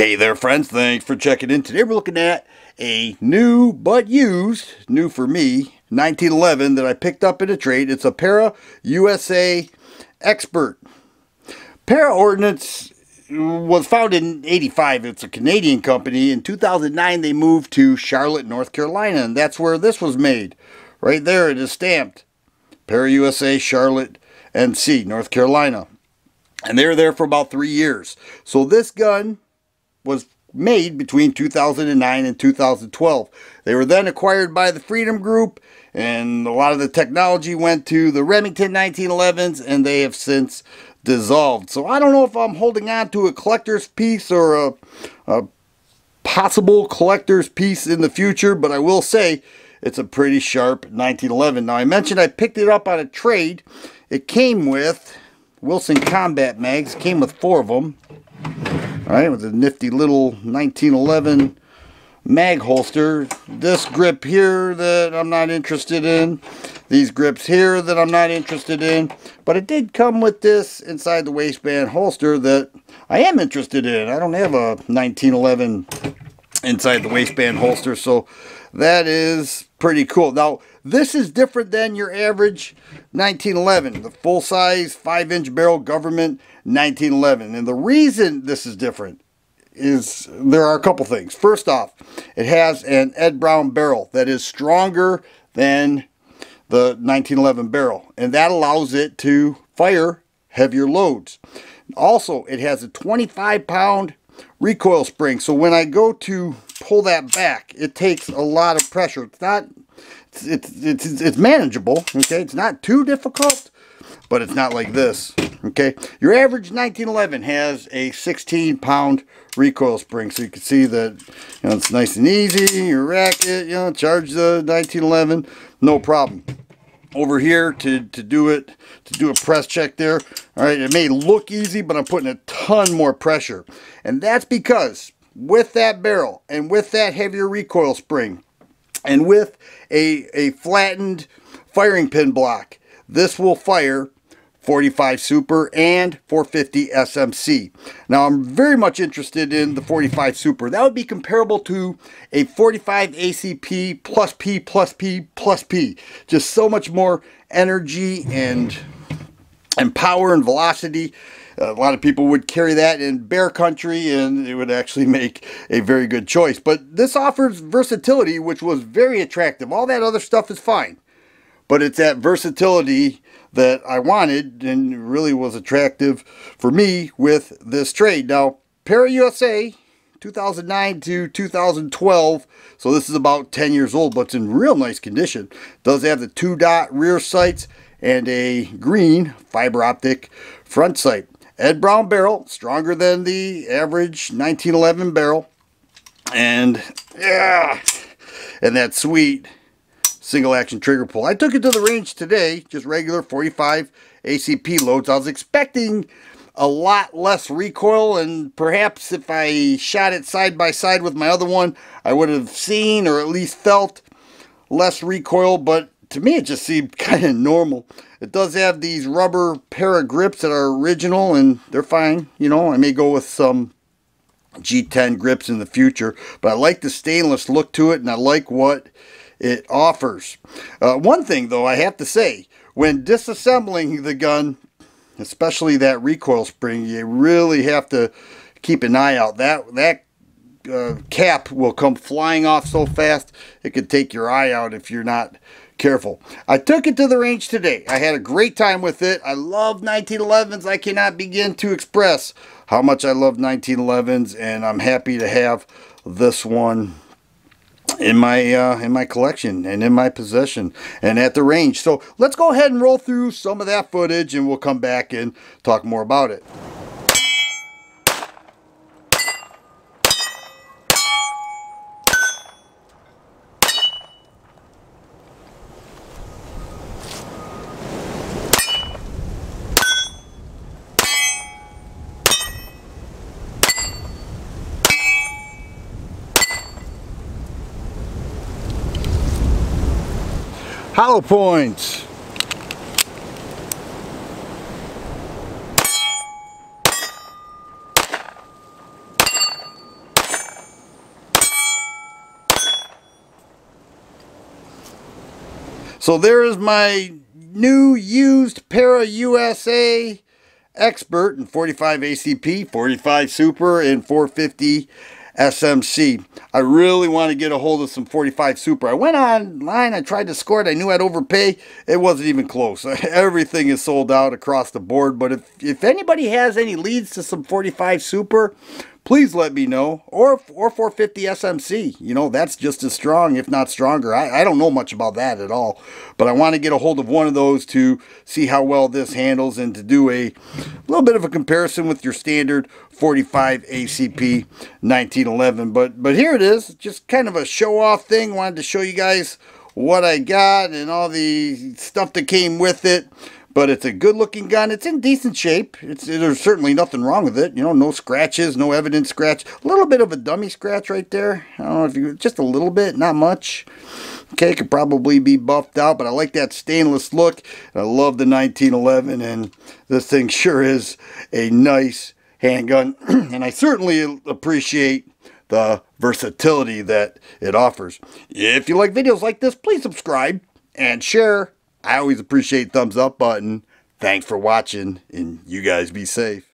Hey there friends, thanks for checking in. Today we're looking at a new but used, new for me, 1911 that I picked up in a trade. It's a Para USA Expert. Para Ordnance was founded in 85. It's a Canadian company. In 2009 they moved to Charlotte, North Carolina and that's where this was made. Right there it is stamped. Para USA Charlotte NC, North Carolina. And they were there for about three years. So this gun was made between 2009 and 2012. They were then acquired by the Freedom Group and a lot of the technology went to the Remington 1911s and they have since dissolved. So I don't know if I'm holding on to a collector's piece or a, a possible collector's piece in the future, but I will say it's a pretty sharp 1911. Now I mentioned I picked it up on a trade. It came with Wilson Combat Mags, came with four of them. Alright, with a nifty little 1911 mag holster. This grip here that I'm not interested in. These grips here that I'm not interested in. But it did come with this inside the waistband holster that I am interested in. I don't have a 1911 inside the waistband holster, so that is pretty cool. Now, this is different than your average 1911, the full-size 5-inch barrel government 1911. And the reason this is different is there are a couple things. First off, it has an Ed Brown barrel that is stronger than the 1911 barrel. And that allows it to fire heavier loads. Also, it has a 25 pound recoil spring. So when I go to pull that back, it takes a lot of pressure. It's not, it's, it's, it's, manageable, okay? It's not too difficult, but it's not like this, okay? Your average 1911 has a 16 pound recoil spring, so you can see that, you know, it's nice and easy. You rack it, you know, charge the 1911, no problem over here to, to do it, to do a press check there. All right, it may look easy, but I'm putting a ton more pressure. And that's because with that barrel and with that heavier recoil spring and with a, a flattened firing pin block, this will fire 45 Super and 450 SMC. Now I'm very much interested in the 45 Super. That would be comparable to a 45 ACP plus P plus P plus P. Just so much more energy and and power and velocity. A lot of people would carry that in bear country and it would actually make a very good choice. But this offers versatility which was very attractive. All that other stuff is fine. But it's that versatility that I wanted and really was attractive for me with this trade. Now, Para USA 2009 to 2012 so this is about 10 years old but it's in real nice condition does have the two dot rear sights and a green fiber optic front sight Ed Brown barrel stronger than the average 1911 barrel and yeah and that sweet single action trigger pull. I took it to the range today, just regular 45 ACP loads. I was expecting a lot less recoil and perhaps if I shot it side by side with my other one, I would have seen or at least felt less recoil, but to me it just seemed kind of normal. It does have these rubber para grips that are original and they're fine. You know, I may go with some G10 grips in the future, but I like the stainless look to it and I like what it offers. Uh, one thing though, I have to say, when disassembling the gun, especially that recoil spring, you really have to keep an eye out. That that uh, cap will come flying off so fast, it could take your eye out if you're not careful. I took it to the range today. I had a great time with it. I love 1911s. I cannot begin to express how much I love 1911s, and I'm happy to have this one in my uh, in my collection and in my possession and at the range. So let's go ahead and roll through some of that footage and we'll come back and talk more about it. hollow points. So there is my new used Para USA Expert in 45 ACP, 45 Super, and 450 SMC. I really want to get a hold of some 45 Super. I went online, I tried to score it, I knew I'd overpay. It wasn't even close. Everything is sold out across the board, but if, if anybody has any leads to some 45 Super, please let me know. Or, or 450 SMC. You know, that's just as strong, if not stronger. I, I don't know much about that at all. But I want to get a hold of one of those to see how well this handles and to do a little bit of a comparison with your standard 45 ACP 1911. But, but here it is. Just kind of a show-off thing. Wanted to show you guys what I got and all the stuff that came with it but it's a good looking gun. It's in decent shape. It's there's certainly nothing wrong with it. You know, no scratches, no evident scratch. A little bit of a dummy scratch right there. I don't know if you just a little bit, not much. Okay, could probably be buffed out, but I like that stainless look. I love the 1911, and this thing sure is a nice handgun. and I certainly appreciate the versatility that it offers. If you like videos like this, please subscribe and share I always appreciate thumbs up button. Thanks for watching, and you guys be safe.